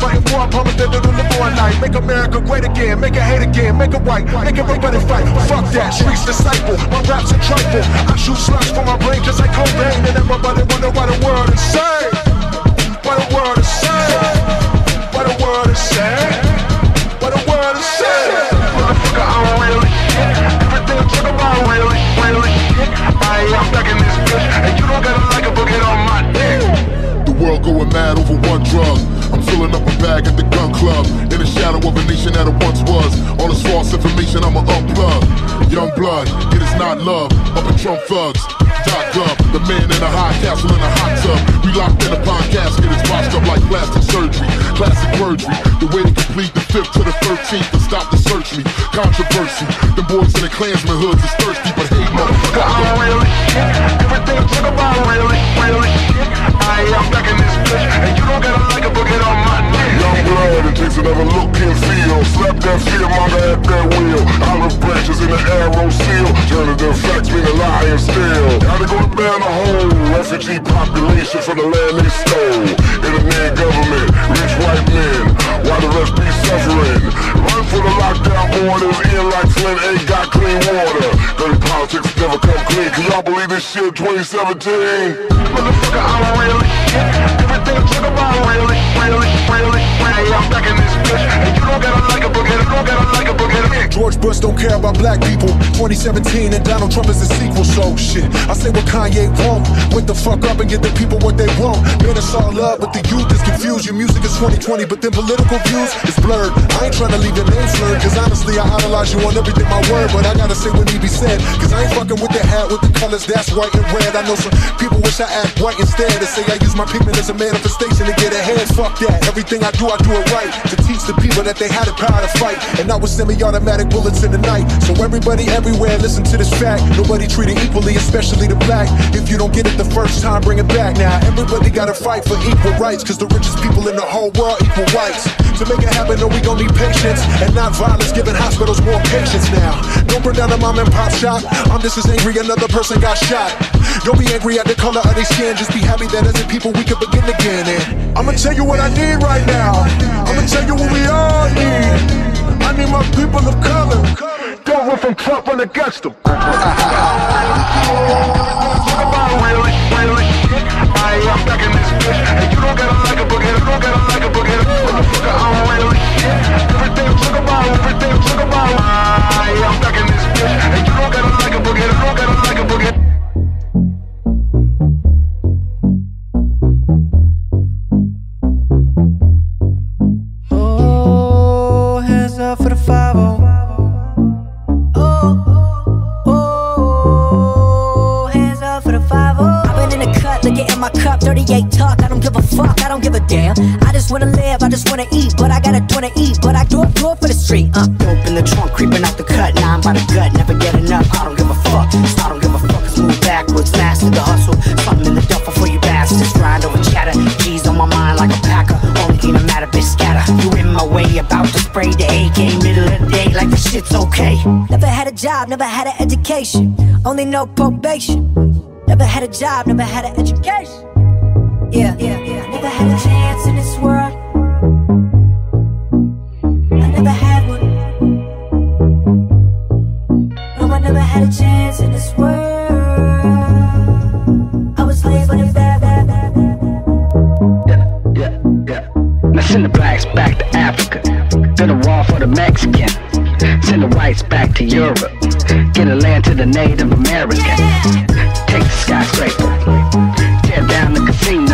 fighting for, I promise that it'll live all night. Make America great again, make it hate again, make it white, make everybody fight. Fuck that, streets disciple, my rap's a trifle. I shoot slugs for my brain just like Cobain, and everybody wonder why the world is insane. Once was. All this false information, I'ma unplug. Young blood, it is not love. Up in Trump thugs. Gov, the man in a high castle in a hot tub. We locked in a pine casket, it's washed up like plastic surgery. Classic perjury, the way to complete the 5th to the 13th to stop the search me. Controversy, the boys in the Klansman hoods is thirsty, a still. Gotta go ban a whole refugee population from the land they stole. In the name government, rich white men, while the rest be suffering. Run for the lockdown borders, in like Flint ain't got clean water. Dirty politics never come clean. Can y'all believe this shit 2017? Motherfucker, I'm really Everything you talk about really, really, really I am back in this bitch. George Bush don't care about black people. 2017 and Donald Trump is a sequel, so shit. I say what Kanye won't. Wake the fuck up and get the people what they want. Man, it's all love, but the youth is confused. Your music is 2020, but then political views is blurred. I ain't trying to leave your name slurred, cause honestly, I idolize you on everything my word. But I gotta say what need be said, cause I ain't fucking with the hat with the colors that's white and red. I know some people wish I act white instead. They say I use my pigment as a manifestation to get ahead. Fuck that. Everything I do, I do it right. To teach the people that they had the power to fight. And not with semi automatic bullets in the night. So everybody everywhere, listen to this fact. Nobody treated equally, especially the black. If you don't get it the first time, bring it back. Now, everybody gotta fight for equal rights. Cause the richest people in the whole world equal rights. To make it happen, no, we gon' need patience. And not violence, giving hospitals more patients now. Don't burn down a mom and pop shop. I'm just as angry another person got shot. Don't be angry at the color of their skin. Just be happy that as a people we can begin again. And I'ma tell you what I need right now. I'ma tell you what we all need. I need my people of color. Don't run from Trump run against them. Cup, 38 talk. I don't give a fuck, I don't give a damn. I just wanna live, I just wanna eat, but I gotta wanna eat, but I do it, do it for the street. Uh, dope in the trunk, creeping out the cut, now I'm by the gut, never get enough. I don't give a fuck, I don't give a fuck, let's move backwards, master the hustle. Something in the duffel for you bastards, grind over chatter. G's on my mind like a packer, only thing that matter, bitch scatter. You in my way, about to spray the AK, middle of the day, like the shit's okay. Never had a job, never had an education, only no probation. Never had a job, never had an education. Yeah, yeah, yeah. Never had a chance in this world. I never had one. No, I never had a chance in this world. I was living in bad, bad, bad, bad, bad. Yeah, yeah. Now send the blacks back to Africa. Build a wall for the Mexican. Send the whites back to Europe. Get a land to the Native American. Take the skyscraper. Tear down the casino.